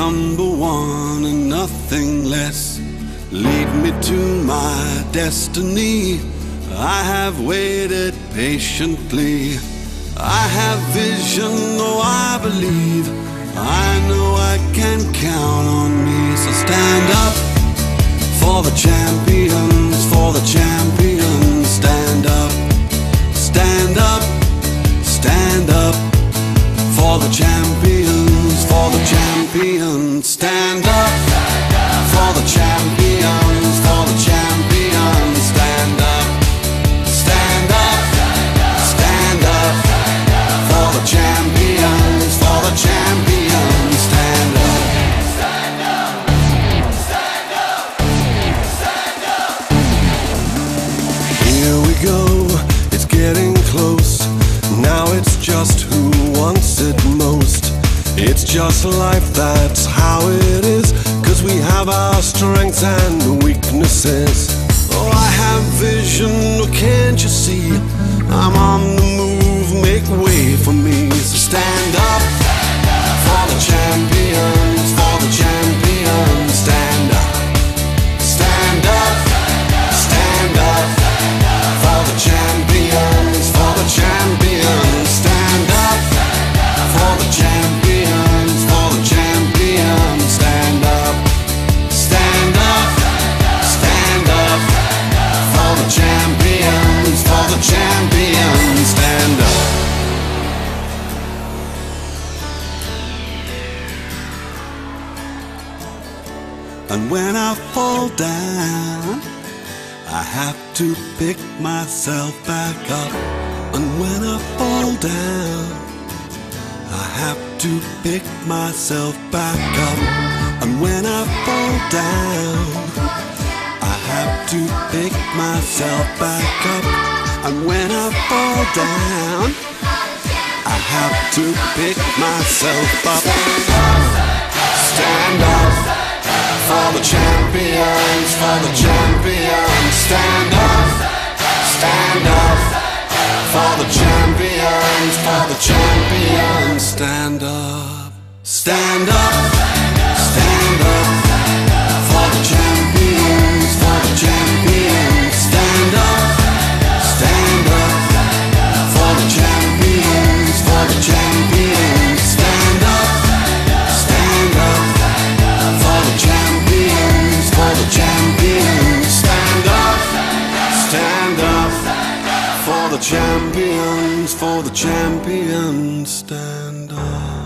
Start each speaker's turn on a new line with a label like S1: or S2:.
S1: number one and nothing less. Lead me to my destiny. I have waited patiently. I have vision, oh, I believe. I know I can count on me. So stand up for the champions, for the champions. Stand up, stand up, stand up for the champions, for the champions. Stand up just life, that's how it is. Cause we have our strengths and weaknesses. Oh, I have vision, can't you see? I'm on And when I fall down, I have to pick myself back up. And when I fall down, I have to pick myself back up. And when I fall down, I have to pick myself back up. And when I fall down, I have to pick myself up. Stand up for the champions, for the champions. Stand up, stand up for the champions, for the champions. Stand up, stand up, for the champions. Stand up.